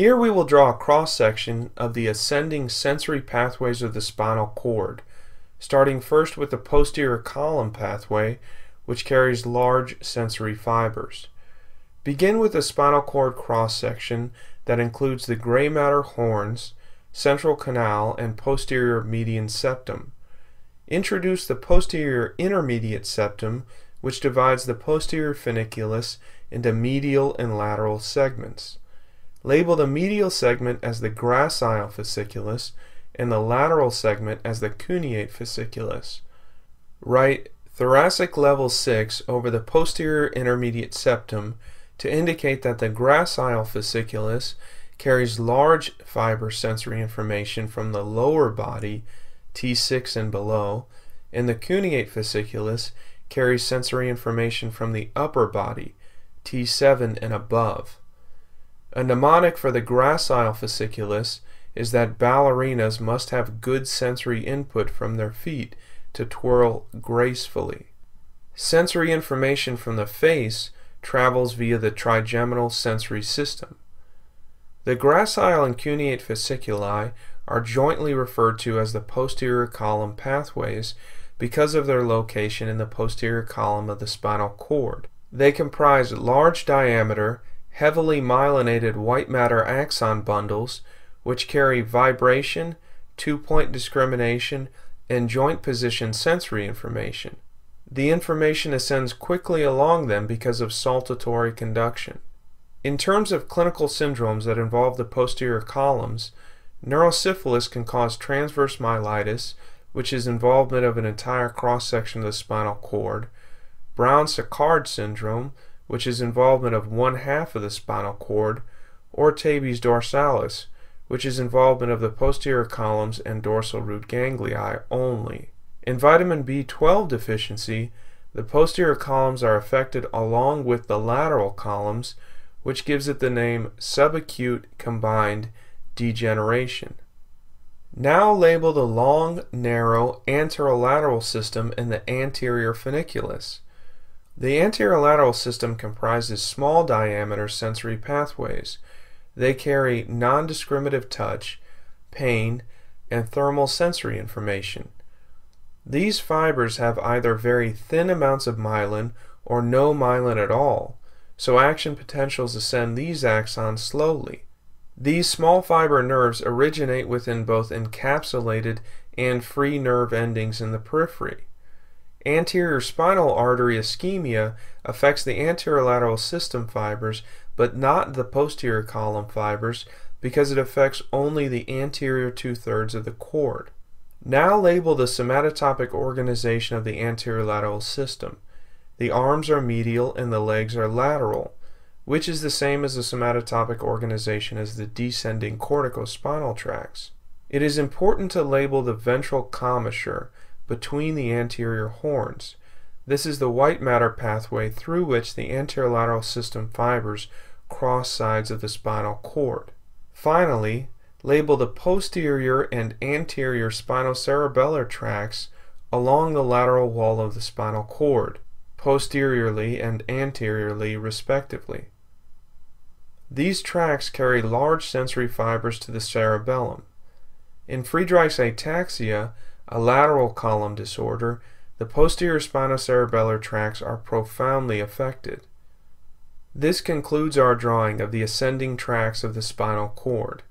Here we will draw a cross-section of the ascending sensory pathways of the spinal cord, starting first with the posterior column pathway, which carries large sensory fibers. Begin with a spinal cord cross-section that includes the gray matter horns, central canal, and posterior median septum. Introduce the posterior intermediate septum, which divides the posterior funiculus into medial and lateral segments. Label the medial segment as the gracile fasciculus and the lateral segment as the cuneate fasciculus. Write thoracic level 6 over the posterior intermediate septum to indicate that the gracile fasciculus carries large fiber sensory information from the lower body, T6 and below, and the cuneate fasciculus carries sensory information from the upper body, T7 and above. A mnemonic for the gracile fasciculus is that ballerinas must have good sensory input from their feet to twirl gracefully. Sensory information from the face travels via the trigeminal sensory system. The gracile and cuneate fasciculi are jointly referred to as the posterior column pathways because of their location in the posterior column of the spinal cord. They comprise large diameter, heavily myelinated white matter axon bundles which carry vibration, two-point discrimination, and joint position sensory information. The information ascends quickly along them because of saltatory conduction. In terms of clinical syndromes that involve the posterior columns, neurosyphilis can cause transverse myelitis, which is involvement of an entire cross-section of the spinal cord, Brown-Séquard syndrome, which is involvement of one half of the spinal cord, or tabes dorsalis, which is involvement of the posterior columns and dorsal root ganglion only. In vitamin B12 deficiency, the posterior columns are affected along with the lateral columns, which gives it the name subacute combined degeneration. Now label the long, narrow anterolateral system in the anterior funiculus. The anterolateral system comprises small diameter sensory pathways. They carry non-discriminative touch, pain, and thermal sensory information. These fibers have either very thin amounts of myelin or no myelin at all, so action potentials ascend these axons slowly. These small fiber nerves originate within both encapsulated and free nerve endings in the periphery. Anterior spinal artery ischemia affects the anterolateral system fibers but not the posterior column fibers because it affects only the anterior two-thirds of the cord. Now label the somatotopic organization of the anterolateral system. The arms are medial and the legs are lateral which is the same as the somatotopic organization as the descending corticospinal tracts. It is important to label the ventral commissure between the anterior horns. This is the white matter pathway through which the anterolateral system fibers cross sides of the spinal cord. Finally, label the posterior and anterior spinocerebellar tracts along the lateral wall of the spinal cord, posteriorly and anteriorly respectively. These tracts carry large sensory fibers to the cerebellum. In Friedreich's ataxia, a lateral column disorder, the posterior spinocerebellar tracts are profoundly affected. This concludes our drawing of the ascending tracts of the spinal cord.